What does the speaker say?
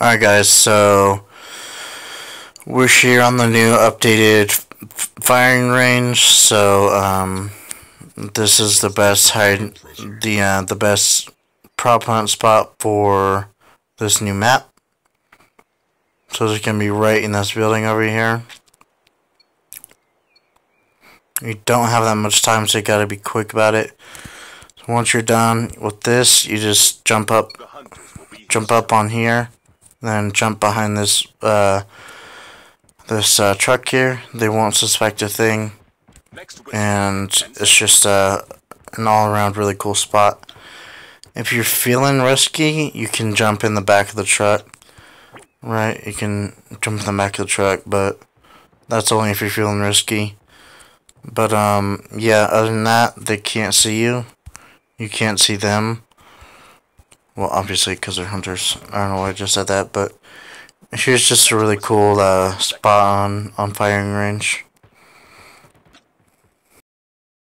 Alright guys, so we're here on the new updated firing range, so um, this is the best hide, the uh, the best prop hunt spot for this new map. So it's gonna be right in this building over here. You don't have that much time, so you gotta be quick about it. So once you're done with this, you just jump up, jump up on here then jump behind this uh, this uh, truck here. They won't suspect a thing, and it's just uh, an all-around really cool spot. If you're feeling risky, you can jump in the back of the truck. Right, you can jump in the back of the truck, but that's only if you're feeling risky. But um, yeah, other than that, they can't see you. You can't see them. Well, obviously, because they're hunters. I don't know why I just said that, but here's just a really cool uh, spot on, on firing range.